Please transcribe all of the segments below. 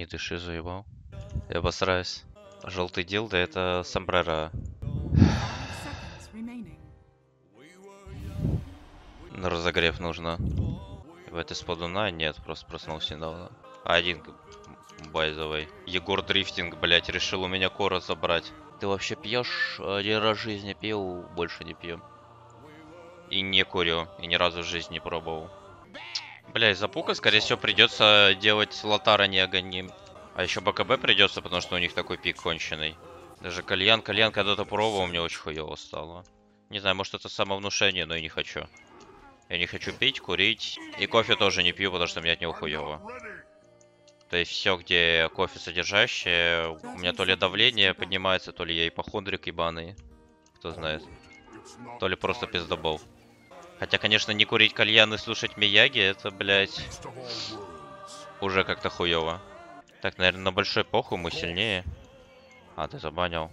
Не дыши, заебал. Я постараюсь. Желтый дилда это сомбреро. Seconds remaining. На разогрев нужно. В этой спадуна нет, просто проснулся недавно. Один байзовый. Егор Дрифтинг, блять, решил у меня кора забрать. Ты вообще пьешь? Один раз в жизни пил, больше не пью. И не курю, и ни разу в жизни не пробовал. Блять, запука, скорее всего, придется делать лотара не агоним. А еще БКБ придется, потому что у них такой пик конченый. Даже кальян, кальян когда-то пробовал, мне очень хуево стало. Не знаю, может это самовнушение, но я не хочу. Я не хочу пить, курить. И кофе тоже не пью, потому что мне от него хуево. То есть все, где кофе содержащее, у меня то ли давление поднимается, то ли я ипохондрик ебаный. Кто знает. То ли просто пиздобол. Хотя, конечно, не курить кальян и слушать Мияги, это, блядь, уже как-то хуево. Так, наверное, на большой похуй мы сильнее. А, ты забанил.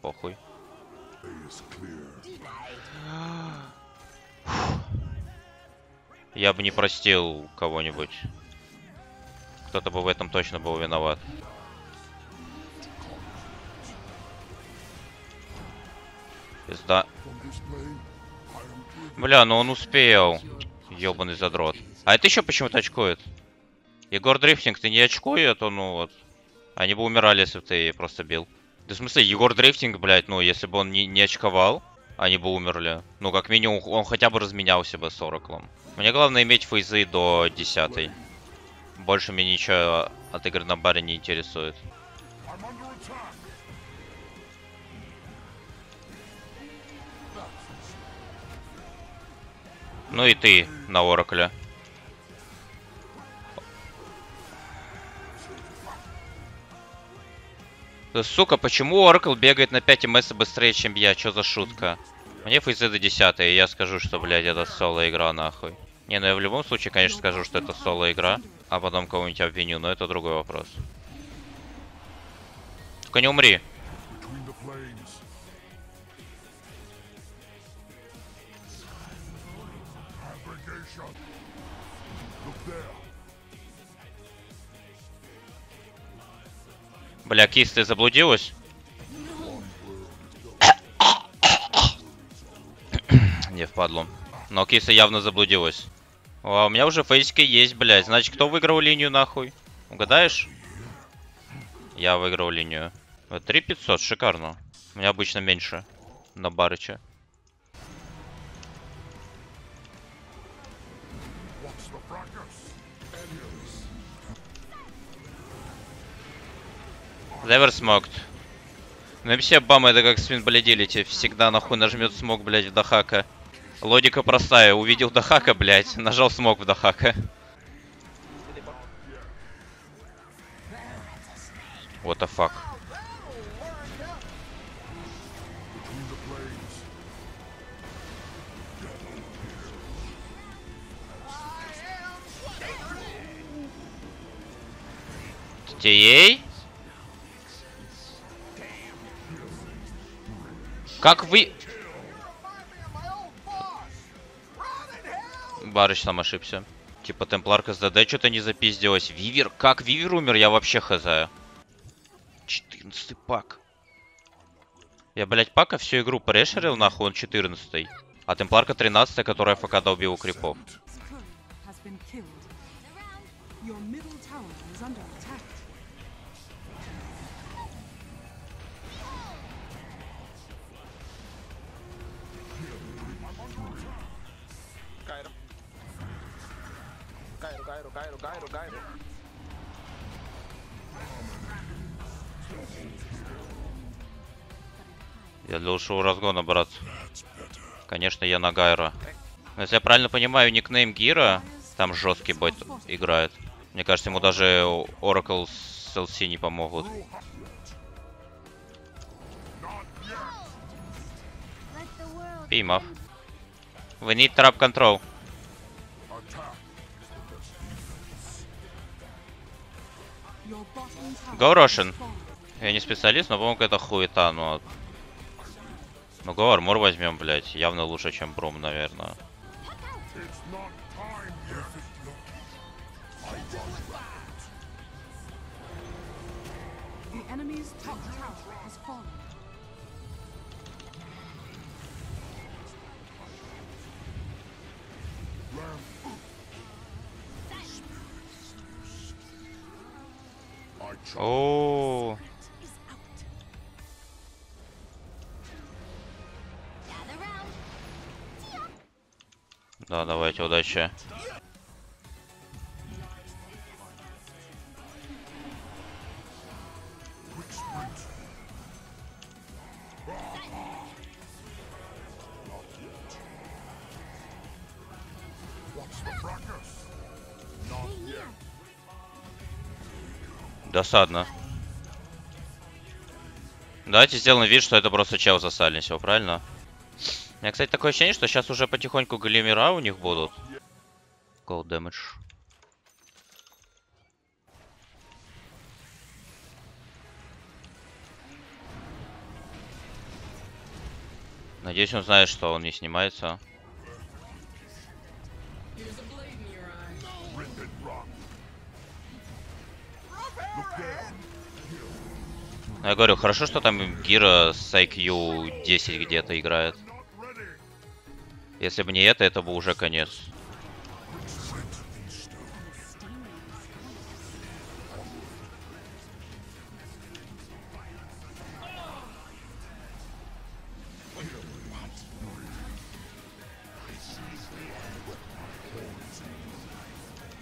Похуй. Я бы не простил кого-нибудь. Кто-то бы в этом точно был виноват. Пизда. Бля, ну он успел. Ёбаный задрот. А это еще почему-то очкует. Егор Дрифтинг, ты не очкуй, а то ну вот. Они бы умирали, если бы ты просто бил. Да в смысле, Егор Дрифтинг, блядь, ну если бы он не, не очковал, они бы умерли. Ну, как минимум, он хотя бы разменялся бы с Ораклом. Мне главное иметь фейзы до 10. Больше меня ничего от игры на баре не интересует. Ну и ты на Оракле. Да, сука, почему Оракл бегает на 5 МС быстрее, чем я? Чё за шутка? Мне фейзы до 10, и я скажу, что, блядь, это соло игра нахуй. Не, ну я в любом случае, конечно, скажу, что это соло игра, а потом кого-нибудь обвиню, но это другой вопрос. Только не умри. Look there. Бля, кис, ты заблудилась? Не впадло. Но киса явно заблудилась. А у меня уже фейсики есть, блядь. Значит, кто выиграл линию нахуй? Угадаешь? Я выиграл линию. 3500, шикарно. У меня обычно меньше на барыче. What's the fracas? Never smoked. Ну и все бамы это как свин блядилити. Всегда нахуй нажмет смог, блядь, в Дахака. Логика простая. Увидел Дахака, блядь, нажал смог в Дахака. What the fuck? Ей? Как вы... Барыч сам ошибся. Типа Темпларка с ДД что-то не запиздилась. Вивер? Как Вивер умер? Я вообще хз. 14 пак. Я, блядь, пака всю игру прешерил, нахуй, он 14 А Темпларка 13 которая ФК долбила крипов. Your middle tower is under Cairo, Cairo, Cairo. Я для лучшего разгона, брат. Конечно, я на Гайра. Но если я правильно понимаю, никнейм Гира там жесткий бот играет. Мне кажется, ему даже Oracle с LC не помогут. Пимов. We need trap control. Fallen. Я не специалист, но, по-моему, какая-то хуета, ну... Ну, го армор возьмем, блядь. Явно лучше, чем Брум, наверное. О, да, давайте, удачи. Досадно. Давайте сделаем вид, что это просто чел засалился, правильно? У меня, кстати, такое ощущение, что сейчас уже потихоньку галимера у них будут. Gold damage. Надеюсь, он знает, что он не снимается. Я говорю, хорошо, что там Гира с IQ 10 где-то играет. Если бы не это, это бы уже конец.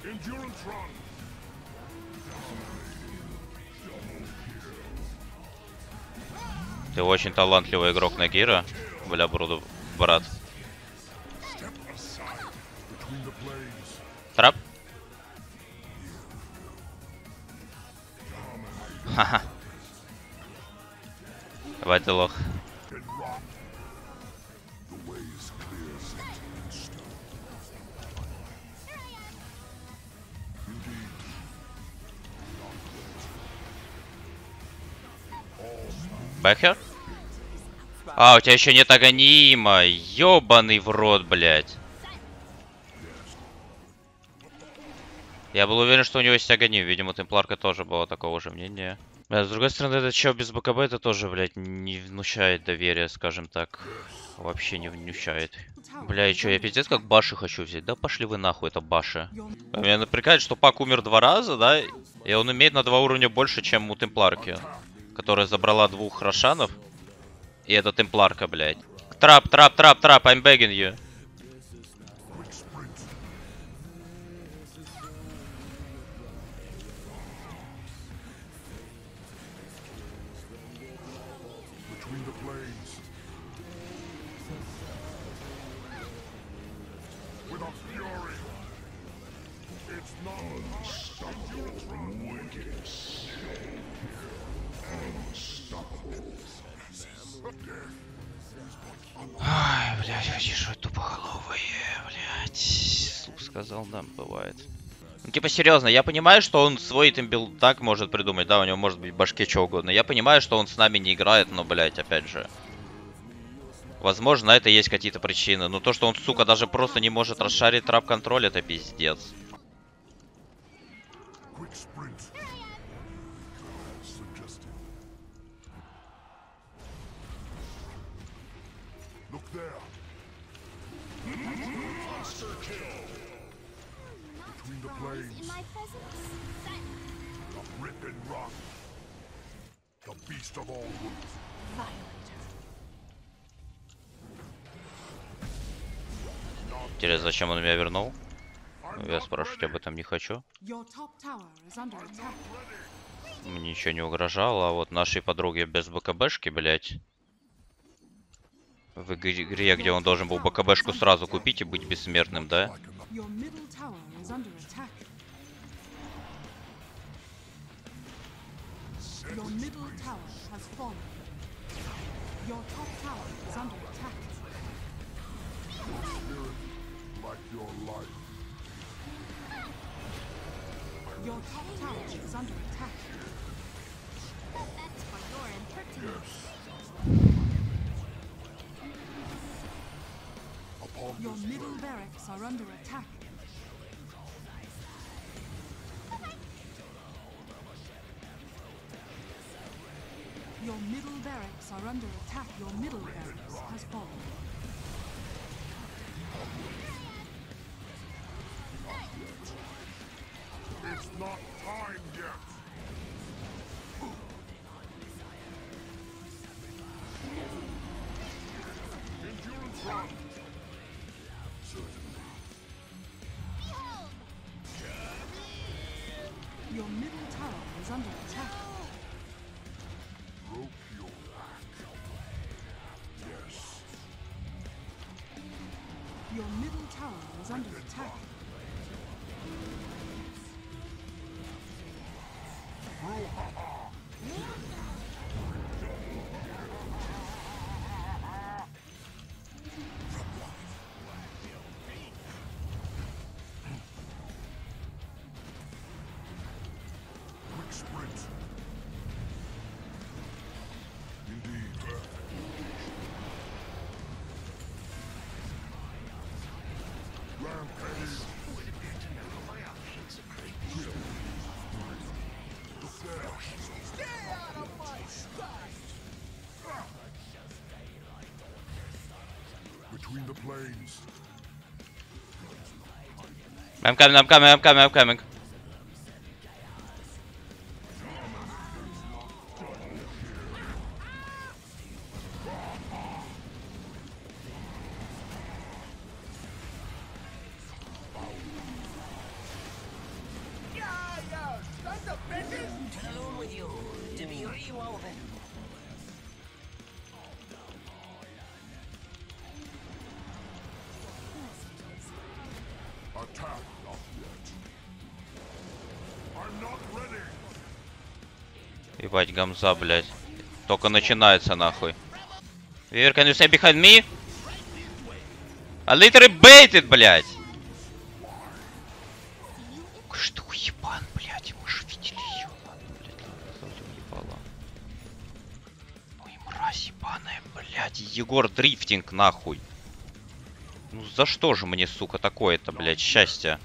Endurance run. Ты очень талантливый игрок на Гира. Бля, Бруду, брат. Трап? Ха-ха. Давай ты лох. run. А, у тебя еще нет агонима. Ёбаный в рот, блядь. Я был уверен, что у него есть агоним. Видимо, темпларка тоже была такого же мнения. Бля, с другой стороны, этот чел без БКБ, это тоже, блядь, не внушает доверия, скажем так. Вообще не внушает. Бля, и чё, я пиздец как Баши хочу взять? Да пошли вы нахуй, это Баши. Your Меня напрягает, что Пак умер два раза, да? И он имеет на два уровня больше, чем у Темпларки. Которая забрала двух Рошанов. И это Темпларка, блядь. Трап, трап, трап, трап, I'm begging you. Сказал, да, бывает. Ну, типа, серьезно, я понимаю, что он свой тембил так может придумать, да, у него может быть в башке что угодно. Я понимаю, что он с нами не играет, но, блядь, опять же. Возможно, на это есть какие-то причины. Но то, что он, сука, даже просто не может расшарить трап-контроль, это пиздец. Quick sprint. Suggestive. Look there. Monster kill. Between the In planes. my presence. The rip and run. The beast of all woods. Интересно, зачем он меня вернул? Я спрашивать об этом не хочу. Мне ничего не угрожало, а вот нашей подруге без БКБшки, блять. В игре, где он должен был БКБшку сразу купить и быть бессмертным, да? Your middle tower. Your has fallen. Your top tower is under attack. Spirit like your life. Your top tower is under attack. That's for your. Upon Your middle barracks are under attack. Your middle barracks are under attack. Your middle barracks has fallen. It's not time yet. Endurance run. Your middle tower is under attack. Yes. Your middle tower is under attack. Quick Between the planes. I'm coming, I'm coming, I'm coming, I'm coming. Ебать, гамза, блядь. Только начинается, нахуй. Вивер, can you stay behind me? I literally baited, блядь. Что ебан, блядь, мы же видели ее. Блядь, ебало. Ой, мразь ебаная, блядь. Егор дрифтинг, нахуй. Ну за что же мне, сука, такое-то, блядь, счастье?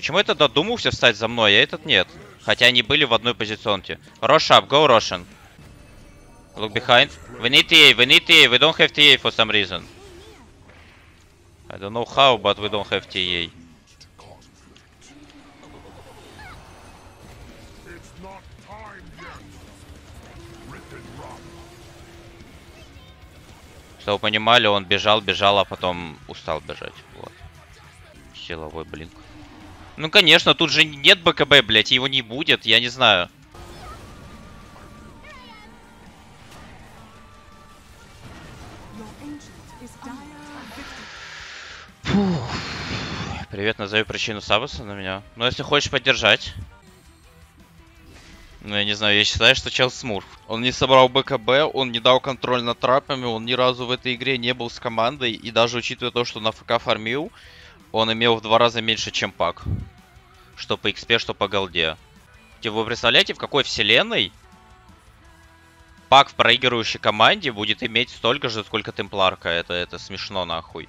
Почему этот додумался встать за мной, а этот нет? Хотя они были в одной позиционке. Rush up, go Roshan. Look behind. We need TA, we need TA, we don't have TA for some reason. I don't know how, but we don't have TA. Чтобы вы понимали, он бежал, бежал, а потом устал бежать. Вот. Силовой блинк. Ну, конечно, тут же нет БКБ, блядь, его не будет, я не знаю. Victory. Привет, назови причину Сабаса на меня. Ну, если хочешь поддержать. Ну, я не знаю, я считаю, что чел смурф. Он не собрал БКБ, он не дал контроль над трапами, он ни разу в этой игре не был с командой. И даже учитывая то, что на ФК фармил, он имел в два раза меньше, чем Puck. Что по XP, что по голде. Типа, вы представляете, в какой вселенной Puck в проигрывающей команде будет иметь столько же, сколько Темпларка. Это, это смешно, нахуй.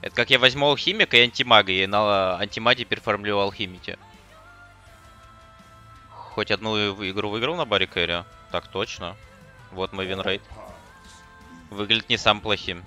Это как я возьму алхимика и антимага, и на антимаге переформлю алхимики. Хоть одну игру выиграл на баре? Так точно. Вот мой winrate. Выглядит не самым плохим.